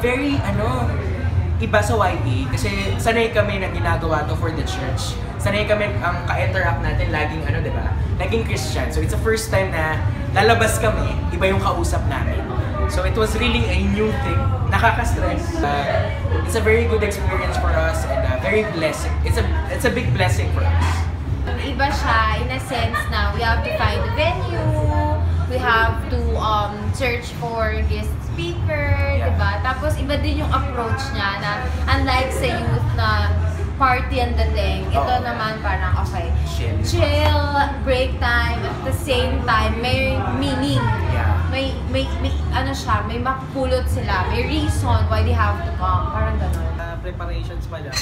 very, ano, iba sa YA kasi sanay kami na ginagawa to for the church. Sanay kami ang ka-interact natin laging, ano, di ba? Laging Christian. So it's the first time na lalabas kami, iba yung kausap namin. So it was really a new thing. Nakaka-stress. Uh, it's a very good experience for us and uh, very blessing. It's a it's a big blessing for us. Iba siya in a sense na we have to find a venue, we have to um, search for guest speaker, Yeah. diba? Tapos iba din yung approach niya na unlike sa youth na party and dating, ito Oo. naman parang okay, Chill. chill, break time, at the same time, may meaning. Yeah. May, may, may, ano siya, may makapulot sila, may reason why they have to come, parang gano'n. uh, preparations pa lang,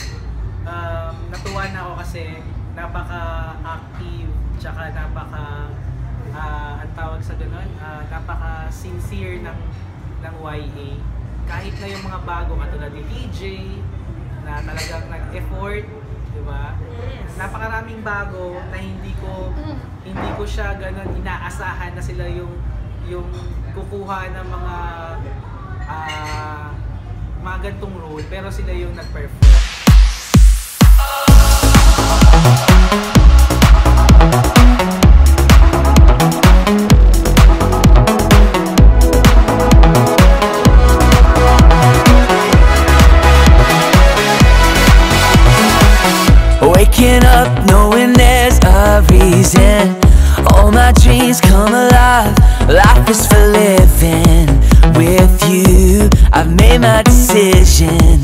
um, natuwa na ako kasi napaka-active, tsaka napaka, ah, ang tawag sa ganun, ah, napaka-sincere ng, ng YA. Kahit na yung mga bago, katulad ni TJ, na talagang nag-effort, di ba? Napakaraming bago na hindi ko hindi ko siya ganun inaasahan na sila yung yung kukuha ng mga ah mga gantong role pero sila yung nag-perform. Knowing there's a reason. All my dreams come alive. Life is for living. With you, I've made my decision.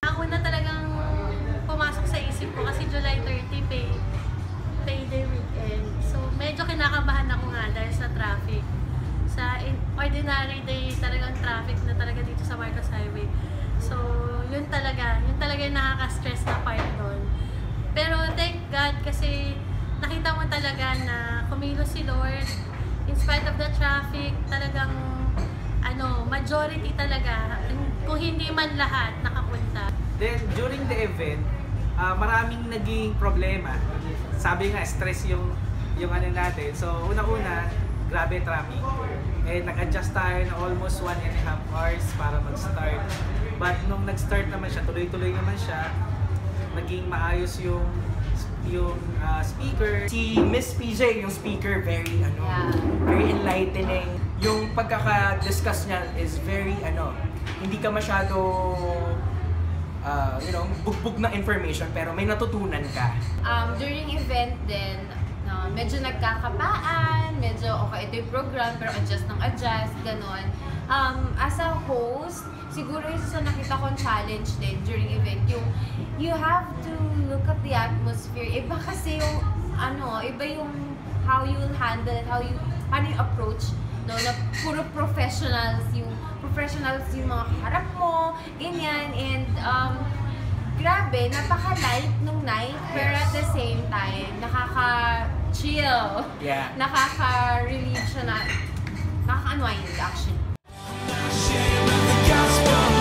Ang una talagang pumasok sa isip ko kasi July 30 pay, payday weekend. So medyo kinakabahan ako nga dahil sa traffic. Sa in- ordinary day talagang traffic na talaga dito sa Marcos Highway. So yun talaga, yun talaga yung nakaka-stress na part doon. Pero thank God kasi nakita mo talaga na kumilos si Lord in spite of the traffic, talagang ano, majority talaga, kung hindi man lahat, nakapunta. Then during the event, ah, maraming naging problema. Sabi nga stress yung yung ano natin. So una-una, grabe traffic. Eh nag-adjust tayo na almost one and a half hours para mag-start. But nung nag-start naman siya, tuloy-tuloy naman siya. Naging maayos yung yung ah, speaker. Si Miss PJ, yung speaker, very, ano, Yeah. very enlightening. Yung pagkaka-discuss niya is very, ano, hindi ka masyado, uh, you know, bugbog na information, pero may natutunan ka. um, during event din, no, medyo nagkakapaan, medyo okay ito yung program, pero adjust ng adjust, ganon. Um, host, siguro isa sa nakita kong challenge din during event, yung you have to look at the atmosphere. Iba kasi yung, ano, iba yung how you handle it, how you, paano yung approach, no, na puro professionals, yung professionals yung mga harap mo, ganyan, and um, grabe, napaka-light nung night, pero at the same time, nakaka-chill. Yeah. Nakaka-relieve siya na, nakaka-unwind actually. Yeah.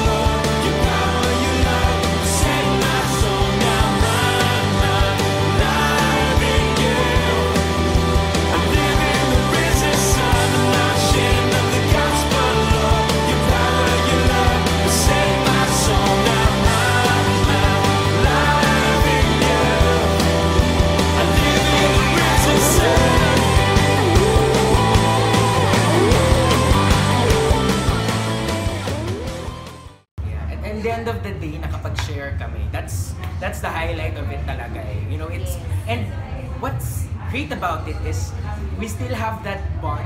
The end of the day, nakapag-share kami. That's that's the highlight of it talaga eh. You know, it's and what's great about it is we still have that bond.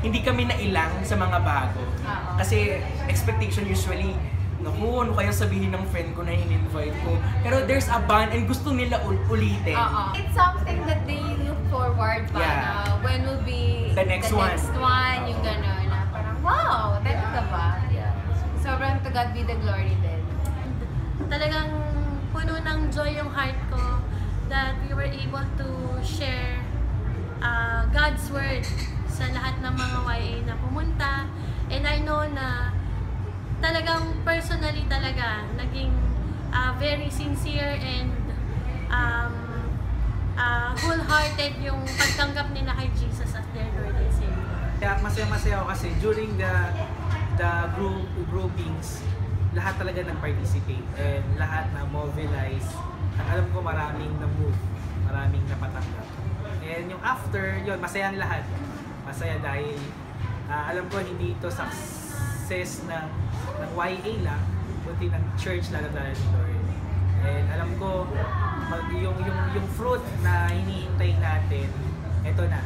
Hindi kami nailang sa mga bago. Oo. Kasi expectation usually Naku, ano kaya sabihin ng friend ko na in-invite ko? Pero there's a bond and gusto nila ul- ulitin. Oo. It's something that they look forward pa Yeah. na when will be The next one. next one, yung gano'n na parang, wow, talaga ba? Yeah. Sobrang to God be the glory din. Talagang puno ng joy yung heart ko that we were able to share uh, God's Word sa lahat ng mga YA na pumunta. And I know na talagang personally talaga naging uh, very sincere and um, uh, wholehearted yung pagtanggap nila kay Jesus as their Lord and Savior. Kaya masaya-masaya ako kasi during the the group groupings, lahat talaga nag-participate and lahat na mobilize. At alam ko maraming na-move, maraming napatanggap. And yung after, yun, masaya ang lahat. Masaya dahil ah, alam ko hindi ito success ng, ng YA lang, kundi ng church lalo Lord. And alam ko, mag, yung, yung, yung fruit na hinihintay natin, ito na.